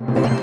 you.